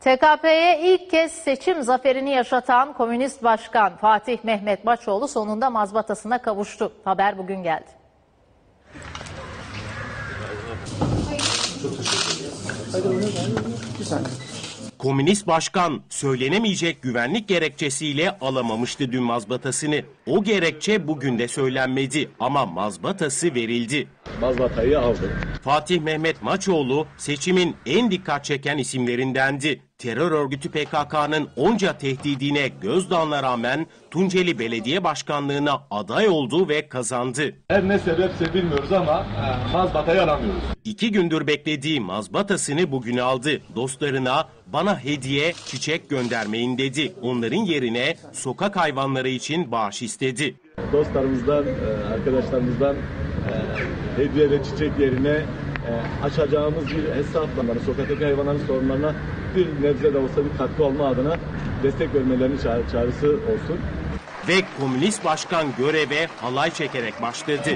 TKP'ye ilk kez seçim zaferini yaşatan Komünist Başkan Fatih Mehmet Maçoğlu sonunda mazbatasına kavuştu. Haber bugün geldi. Komünist başkan söylenemeyecek güvenlik gerekçesiyle alamamıştı dün mazbatasını. O gerekçe bugün de söylenmedi ama mazbatası verildi. Mazbatayı aldı. Fatih Mehmet Maçoğlu seçimin en dikkat çeken isimlerindendi. Terör örgütü PKK'nın onca tehdidine gözdağına rağmen Tunceli Belediye Başkanlığı'na aday oldu ve kazandı. Her ne sebepse bilmiyoruz ama mazbatayı alamıyoruz. İki gündür beklediği mazbatasını bugün aldı. Dostlarına bana hediye, çiçek göndermeyin dedi. Onların yerine sokak hayvanları için bağış istedi. Dostlarımızdan, e, arkadaşlarımızdan e, hediye ve çiçek yerine e, açacağımız bir hesapla sokaktaki hayvanların sorunlarına bir nebze de olsa bir katkı olma adına destek vermelerinin çağrı- çağrısı olsun. Ve komünist başkan göreve halay çekerek başladı.